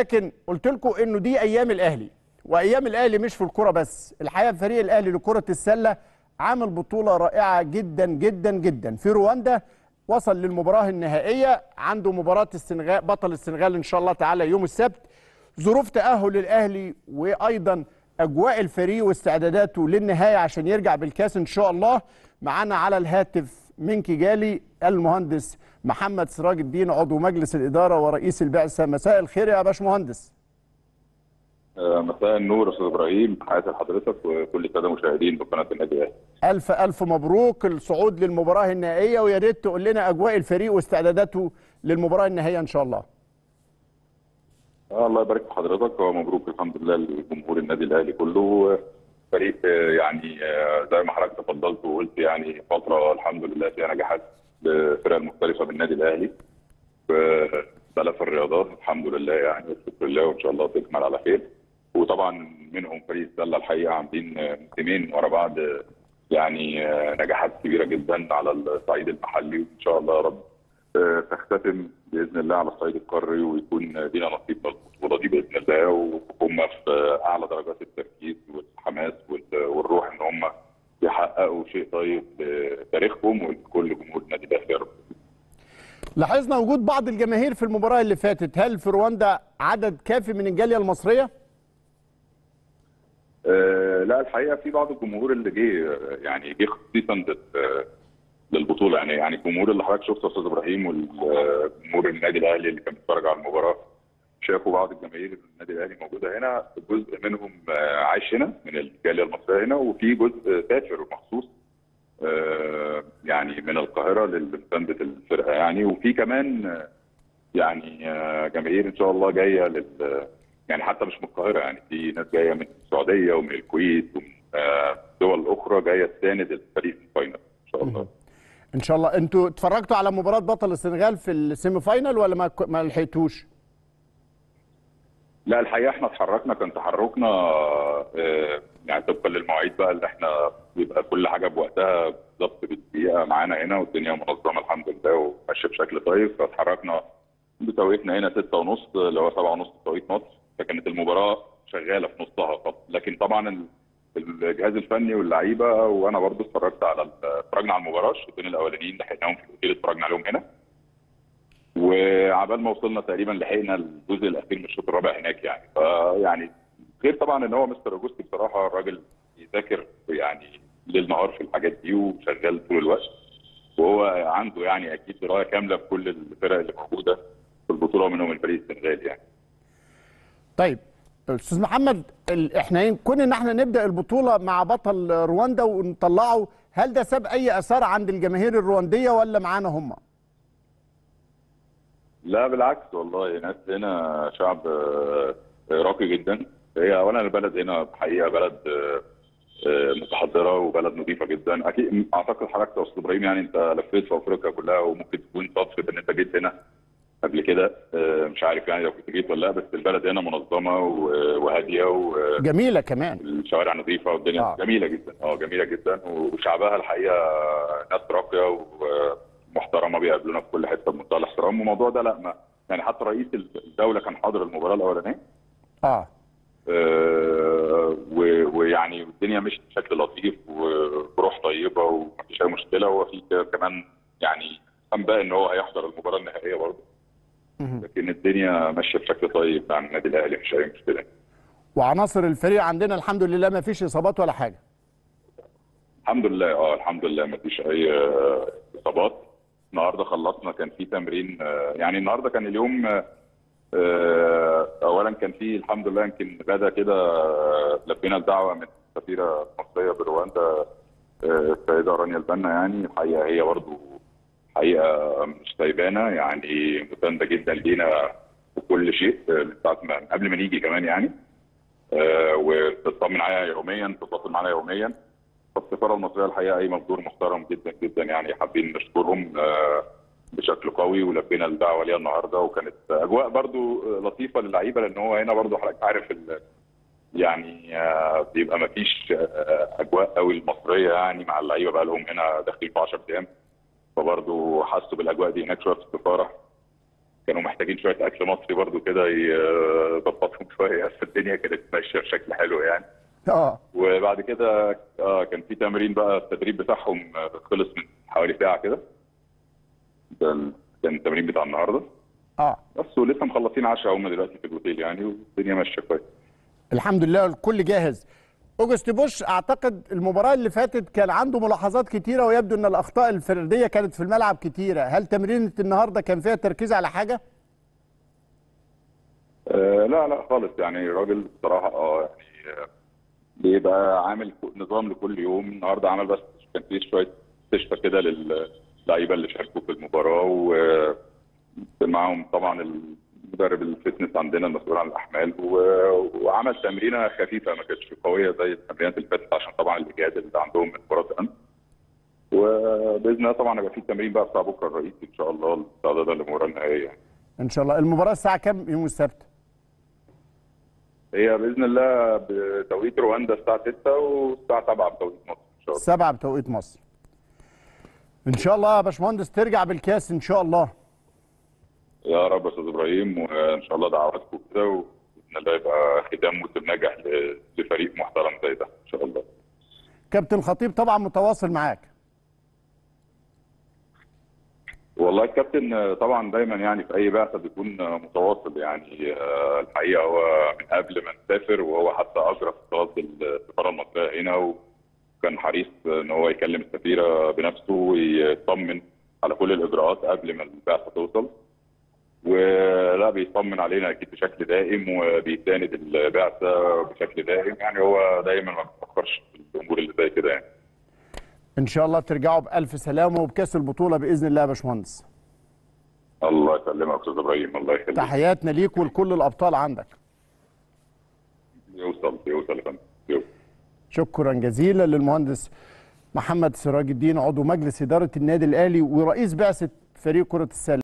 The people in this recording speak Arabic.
لكن قلت لكم إنه دي أيام الأهلي وأيام الأهلي مش في الكورة بس الحقيقة فريق الأهلي لكرة السلة عامل بطولة رائعة جدا جدا جدا. في رواندا وصل للمباراة النهائية عنده مباراة السنغال بطل السنغال إن شاء الله تعالى يوم السبت. ظروف تأهل الأهلي وأيضا أجواء الفريق واستعداداته للنهايه عشان يرجع بالكاس إن شاء الله. معانا على الهاتف من كيجالي المهندس محمد سراج الدين عضو مجلس الإدارة ورئيس البعثة. مساء الخير يا باشمهندس مساء النور أستاذ إبراهيم. حياتي لحضرتك وكل السادة المشاهدين بقناه النادي الأهلي. ألف ألف مبروك. الصعود للمباراة النهائية ويا ريت تقول لنا أجواء الفريق واستعداداته للمباراة النهائية إن شاء الله. آه الله يبارك في حضرتك. ومبروك الحمد لله لجمهور النادي الأهلي كله. فريق يعني زي ما حضرتك تفضلت وقلت يعني فترة الحمد لله فيها نجاحات للفرق المختلفه بالنادي الأهلي. في مختلف الرياضات الحمد لله يعني والشكر لله وإن شاء الله تكمل على خير. وطبعا منهم فريق السله الحقيقة عاملين موسمين ورا بعض يعني نجاحات كبيرة جدا على الصعيد المحلي. وإن شاء الله يا رب تختتم بإذن الله على الصعيد القاري ويكون لينا نصيب من البطولة دي بإذن الله. وهم في أعلى درجات التركيز والحماس يحققوا شيء طيب لتاريخهم ولكل جمهور النادي الاهلي يا رب. لاحظنا وجود بعض الجماهير في المباراة اللي فاتت، هل في رواندا عدد كافي من الجالية المصرية؟ آه لا الحقيقة في بعض الجمهور اللي جه يعني جه خصيصا للبطولة يعني يعني الجمهور اللي حضرتك شفته أستاذ إبراهيم والجمهور النادي الأهلي اللي كان بيتفرج على المباراة شافوا بعض الجماهير النادي الأهلي موجودة هنا جزء منهم عايش هنا من الجالية المصرية هنا وفي جزء سافر مخصوص آه يعني من القاهرة لمسانده الفرقة يعني. وفي كمان يعني جماهير إن شاء الله جاية لل يعني حتى مش من القاهرة يعني في ناس جاية من السعودية ومن الكويت ومن دول أخرى جاية تساند الفريق في ال final إن شاء الله. إن شاء الله. أنتوا اتفرجتوا على مباراة بطل السنغال في ال semi-final ولا ما ما لحقتوش؟ لا الحقيقة إحنا اتحركنا كان تحركنا يعني طبقا للمواعيد بقى اللي إحنا بيبقى كل حاجة بوقتها بالظبط بالدقيقة معانا هنا والدنيا منظمة الحمد لله وماشية بشكل طيب فاتحركنا بتوقيتنا هنا 6 ونص اللي هو 7 ونص توقيت مصر. فكانت المباراة شغالة في نصها لكن طبعا الجهاز الفني واللعيبة وأنا برضو اتفرجت على اتفرجنا على المباراة الشوطين الأولانيين لحقناهم في الاوتيل اتفرجنا عليهم هنا. وعبال ما وصلنا تقريبا لحقنا الجزء الأخير من الشوط الرابع هناك يعني فيعني غير طبعا إن هو مستر أوجوستي بصراحة الراجل يذاكر يعني ليل نهار في الحاجات دي وشغال طول الوقت وهو عنده يعني أكيد دراية كاملة بكل الفرق اللي موجودة في البطولة ومنهم الفريق السنغالي يعني. طيب أستاذ محمد إحنا كون إن إحنا نبدأ البطولة مع بطل رواندا ونطلعه هل ده ساب أي أثار عند الجماهير الروانديه ولا معانا هم؟ لا بالعكس والله. ناس هنا شعب راقي جدا. هي اولا البلد هنا حقيقة بلد متحضرة وبلد نظيفة جدا. أكيد أعتقد حضرتك يا أستاذ إبراهيم يعني أنت لفيت في أفريقيا كلها وممكن تكون صدفه إن أنت جيت هنا قبل كده. مش عارف يعني لو كنت جيت ولا لأ بس البلد هنا منظمة وهادية و جميلة كمان. الشوارع نظيفة والدنيا آه. جميلة جدا. آه جميلة جدا. وشعبها الحقيقة ناس راقية ومحترمه بيقابلونا في كل حتة بمنتهى الاحترام. والموضوع ده لا ما يعني حتى رئيس الدولة كان حاضر المباراة الأولانية. آه, آه ويعني الدنيا مشت بشكل لطيف وبروح طيبة ومفيش أي مشكلة. وفي كمان يعني أنباء إن هو هيحضر المباراة النهائية برضه. لكن الدنيا ماشية بشكل طيب مع النادي الأهلي مفيش أي مشكلة. وعناصر الفريق عندنا الحمد لله ما فيش إصابات ولا حاجة. الحمد لله آه الحمد لله ما فيش أي إصابات. النهارده خلصنا كان في تمرين يعني النهارده كان اليوم اولا كان في الحمد لله يمكن غدا كده لبينا الدعوة من السفيره المصريه برواندا السيدة رانيا البنا يعني. الحقيقة هي برضه حقيقة مش سايبانا يعني مسانده جدا لينا في كل شيء من ساعة ما قبل ما نيجي كمان يعني. وبتطمن عليا يوميا بتتواصل معانا يوميا. فالسفاره المصرية الحقيقة قايمه بدور محترم جدا جدا يعني حابين نشكرهم أه بشكل قوي ولبينا الدعوة ليها النهارده وكانت أجواء برضو لطيفة للعيبة لأن هو هنا برضو حضرتك عارف يعني أه بيبقى ما فيش أجواء قوي المصرية يعني مع اللعيبة بقى لهم هنا داخلين في 10 أيام. فبرضه حسوا بالأجواء دي هناك شوية في السفارة. كانوا محتاجين شوية أكل مصري برضو كده يظبطهم شوية. فالدنيا كانت ماشية بشكل حلو يعني. آه. وبعد كده آه كان في تمرين بقى التدريب بتاعهم آه، خلص من حوالي ساعة كده. ده كان التمرين بتاع النهارده. آه. بس ولسه مخلصين عشاء هم دلوقتي في الأوتيل يعني والدنيا ماشية كويس. الحمد لله الكل جاهز. أوجست بوش أعتقد المباراة اللي فاتت كان عنده ملاحظات كتيرة ويبدو إن الأخطاء الفردية كانت في الملعب كتيرة. هل تمرينة النهارده كان فيها تركيز على حاجة؟ آه لا لا خالص يعني. راجل بصراحة آه يعني آه، بيبقى عامل نظام لكل يوم. النهارده عمل بس كان فيه شوية استشفاء كده للعيبة اللي شاركوا في المباراة وكان معاهم طبعا المدرب الفتنس عندنا المسؤول عن الأحمال و- وعمل تمرينة خفيفة ما كانتش قوية زي التمرينات اللي فاتت عشان طبعا الإجهاد اللي عندهم من مباراه امس وباذن الله طبعا هيبقى في تمرين بقى بتاع بكرة الرئيسي إن شاء الله الاستعداد للمباراه النهائيه يعني. إن شاء الله. المباراة الساعة كام؟ يوم السبت. هي بإذن الله بتوقيت رواندا الساعة 6 والساعة 7 بتوقيت مصر إن شاء الله. سبعة بتوقيت مصر. إن شاء الله يا باشمهندس ترجع بالكاس إن شاء الله. يا رب يا أستاذ إبراهيم وإن شاء الله دعواتكم كده وبإذن الله يبقى ختام موسم ناجح لفريق محترم زي ده إن شاء الله. كابتن خطيب طبعا متواصل معاك. والله الكابتن طبعا دايما يعني في أي بعثة بيكون متواصل يعني آه، الحقيقة هو من قبل ما نسافر وهو حتى أجرى اتصالات بالسفاره المصرية هنا وكان حريص إن هو يكلم السفيرة بنفسه ويطمن على كل الإجراءات قبل ما البعثة توصل. ولا بيطمن علينا أكيد بشكل دائم وبيساند البعثة بشكل دائم يعني هو دايما ما بيفكرش في الأمور اللي زي كده يعني. إن شاء الله ترجعوا بألف سلامة وبكأس البطولة بإذن الله يا باشمهندس. الله يسلمك أستاذ إبراهيم الله يخليك. تحياتنا ليك ولكل الأبطال عندك. يوصل يوصل يا فندم يوصل. شكرا جزيلا للمهندس محمد سراج الدين عضو مجلس إدارة النادي الأهلي ورئيس بعثة فريق كرة السلة.